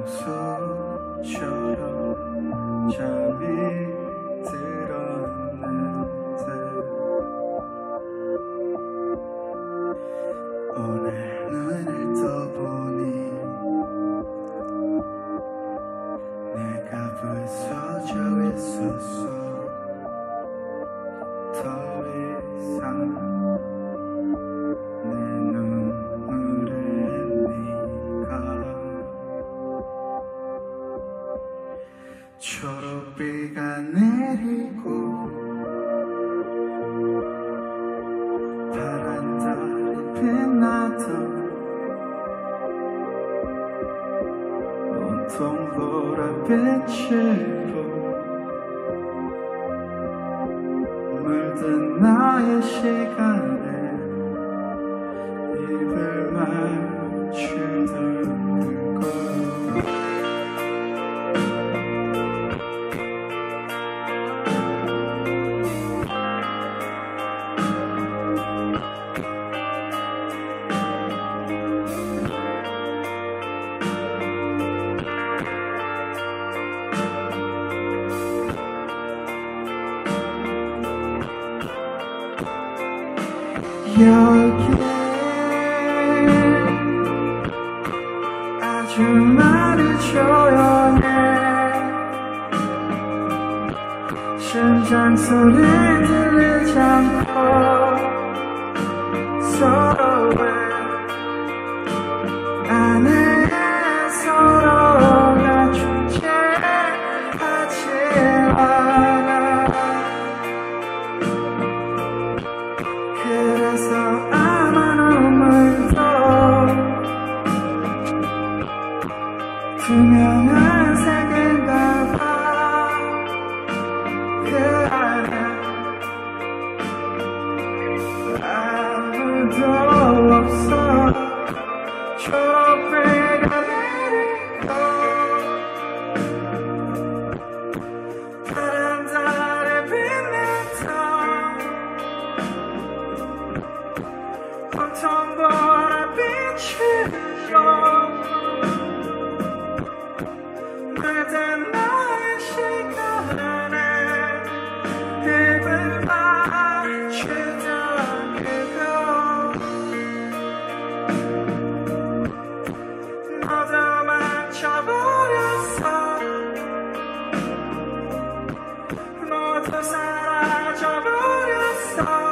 평소처럼 잠이 들었는데. 오늘 눈을 떠보니 내가 벌써 정했었어. 초록비가 내리고 파란 달이 빛나던 온통 보라빛으로 여기에 아주 많은 조연해. 심장 소리 들리지 않고 서로의 Sarah, Javorius, Sarah.